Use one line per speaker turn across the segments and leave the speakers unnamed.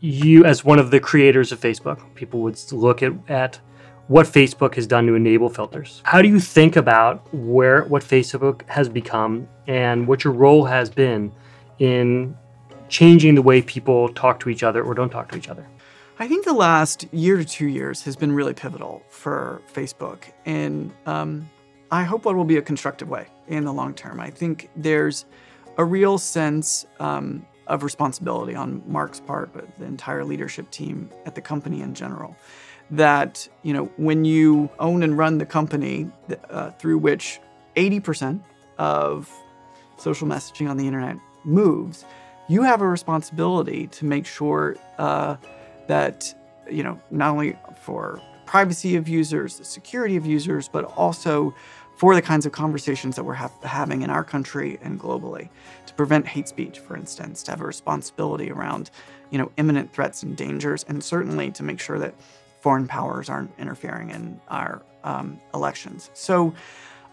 you, as one of the creators of Facebook, people would look at, at what Facebook has done to enable filters. How do you think about where what Facebook has become and what your role has been in changing the way people talk to each other or don't talk to each other?
I think the last year to two years has been really pivotal for Facebook, and um, I hope what will be a constructive way in the long term. I think there's a real sense um, of responsibility on Mark's part, but the entire leadership team at the company in general. That you know, when you own and run the company uh, through which 80% of social messaging on the internet moves, you have a responsibility to make sure uh, that you know not only for privacy of users, the security of users, but also for the kinds of conversations that we're ha having in our country and globally to prevent hate speech, for instance, to have a responsibility around, you know, imminent threats and dangers, and certainly to make sure that foreign powers aren't interfering in our um, elections. So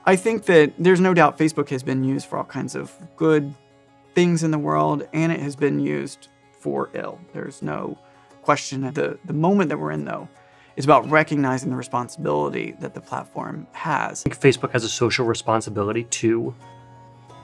I think that there's no doubt Facebook has been used for all kinds of good things in the world, and it has been used for ill. There's no question. The, the moment that we're in, though, is about recognizing the responsibility that the platform has.
I think Facebook has a social responsibility to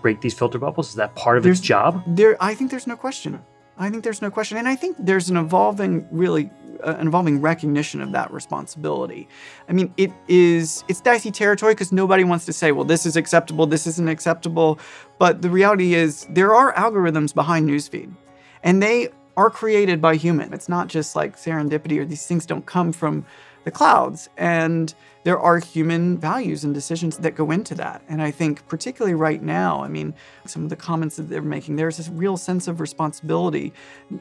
break these filter bubbles. Is that part of there's, its job?
There, I think there's no question. I think there's no question, and I think there's an evolving, really, uh, an evolving recognition of that responsibility. I mean, it is it's dicey territory because nobody wants to say, well, this is acceptable, this isn't acceptable. But the reality is, there are algorithms behind newsfeed, and they are created by human. It's not just like serendipity or these things don't come from the clouds. And there are human values and decisions that go into that. And I think particularly right now, I mean, some of the comments that they're making, there's this real sense of responsibility,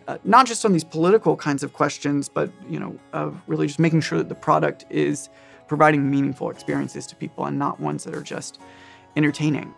uh, not just on these political kinds of questions, but, you know, of really just making sure that the product is providing meaningful experiences to people and not ones that are just entertaining.